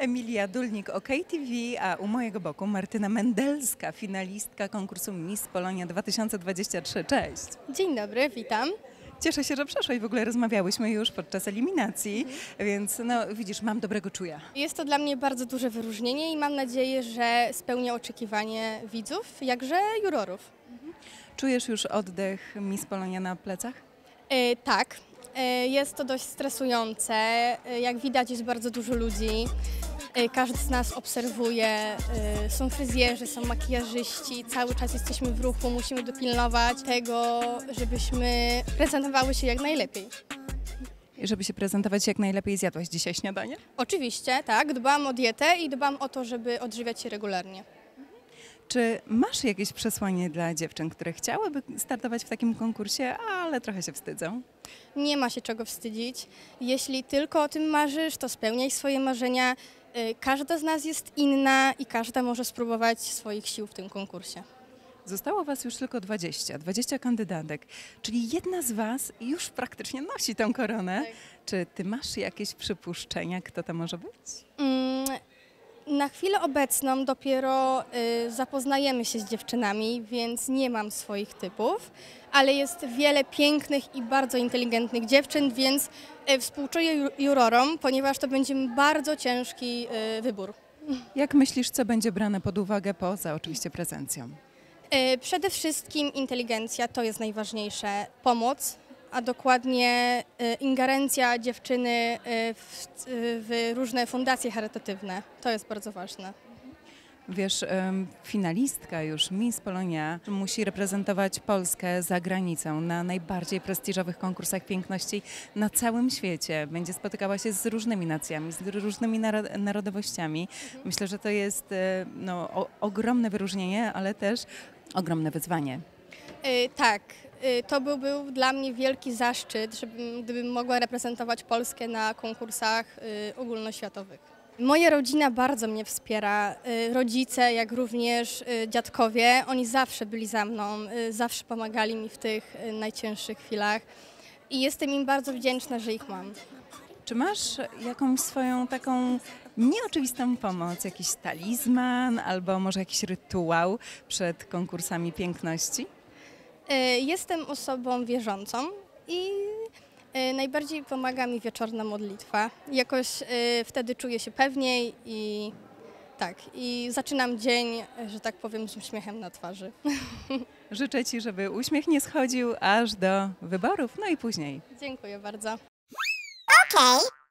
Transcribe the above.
Emilia Dulnik, OK TV, a u mojego boku Martyna Mendelska, finalistka konkursu Miss Polonia 2023. Cześć! Dzień dobry, witam. Cieszę się, że przeszłaś. W ogóle rozmawiałyśmy już podczas eliminacji, więc no widzisz, mam dobrego czuja. Jest to dla mnie bardzo duże wyróżnienie i mam nadzieję, że spełnia oczekiwanie widzów, jakże jurorów. Czujesz już oddech Miss Polonia na plecach? E, tak, e, jest to dość stresujące. E, jak widać jest bardzo dużo ludzi. E, każdy z nas obserwuje. E, są fryzjerzy, są makijażyści. Cały czas jesteśmy w ruchu. Musimy dopilnować tego, żebyśmy prezentowały się jak najlepiej. I żeby się prezentować jak najlepiej, zjadłaś dzisiaj śniadanie? Oczywiście, tak, dbam o dietę i dbam o to, żeby odżywiać się regularnie. Czy masz jakieś przesłanie dla dziewczyn, które chciałyby startować w takim konkursie, ale trochę się wstydzą? Nie ma się czego wstydzić. Jeśli tylko o tym marzysz, to spełniaj swoje marzenia. Y, Każda z nas jest inna i każda może spróbować swoich sił w tym konkursie. Zostało Was już tylko 20, 20 kandydatek, czyli jedna z Was już praktycznie nosi tę koronę. Tak. Czy Ty masz jakieś przypuszczenia, kto to może być? Mm, Na chwilę obecną dopiero y, zapoznajemy się z dziewczynami, więc nie mam swoich typów, ale jest wiele pięknych i bardzo inteligentnych dziewczyn, więc y, współczuję ju- jurorom, ponieważ to będzie bardzo ciężki y, wybór. Jak myślisz, co będzie brane pod uwagę poza oczywiście prezencją? E, Przede wszystkim inteligencja to jest najważniejsze. Pomoc, a dokładnie e, ingerencja dziewczyny e, w, w różne fundacje charytatywne. To jest bardzo ważne. Wiesz, finalistka już Miss Polonia musi reprezentować Polskę za granicą na najbardziej prestiżowych konkursach piękności na całym świecie. Będzie spotykała się z różnymi nacjami, z różnymi naro- narodowościami. Myślę, że to jest e, no, ogromne wyróżnienie, ale też ogromne wyzwanie. E, Tak, e, to byłby dla mnie wielki zaszczyt, żebym, gdybym mogła reprezentować Polskę na konkursach e, ogólnoświatowych. Moja rodzina bardzo mnie wspiera. e, Rodzice, jak również dziadkowie, oni zawsze byli za mną, zawsze pomagali mi w tych najcięższych chwilach i jestem im bardzo wdzięczna, że ich mam. Czy masz jakąś swoją taką nieoczywistą pomoc, jakiś talizman albo może jakiś rytuał przed konkursami piękności? E, Jestem osobą wierzącą i e, najbardziej pomaga mi wieczorna modlitwa. Jakoś e, wtedy czuję się pewniej i tak, i zaczynam dzień, że tak powiem, z uśmiechem na twarzy. Życzę Ci, żeby uśmiech nie schodził aż do wyborów, no i później. Dziękuję bardzo. Okay.